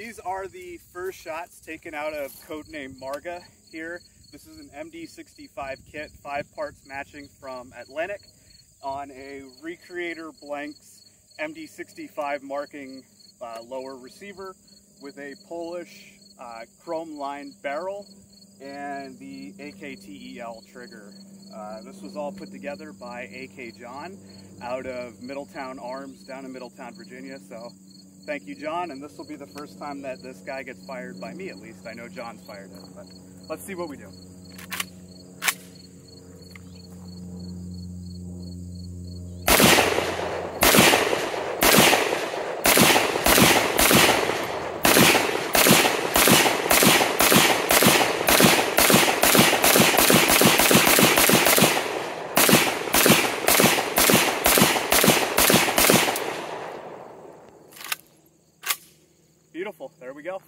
These are the first shots taken out of codename Marga here. This is an MD65 kit, five parts matching from Atlantic on a Recreator Blanks MD65 marking uh, lower receiver with a Polish uh, chrome lined barrel and the AKTEL trigger. Uh, this was all put together by AK John out of Middletown Arms down in Middletown, Virginia. So thank you, John. And this will be the first time that this guy gets fired by me, at least. I know John's fired it, but let's see what we do. Beautiful. There we go.